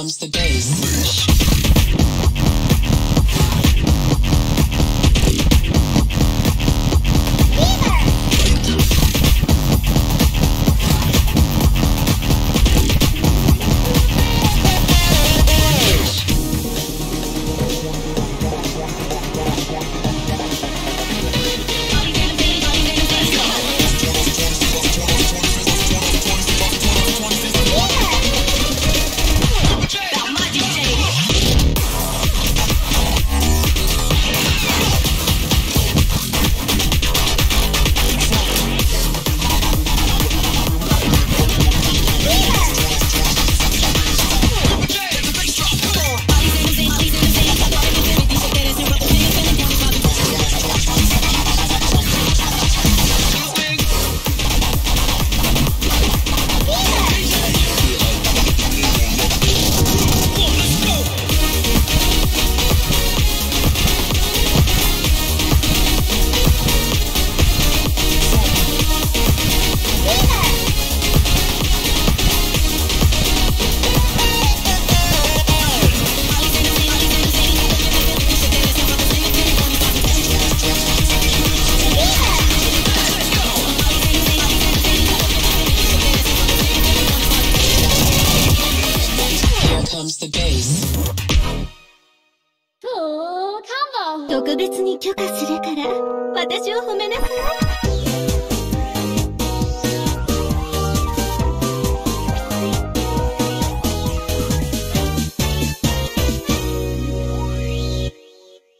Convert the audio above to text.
comes the bass. 特別に許可するから私を褒めなさい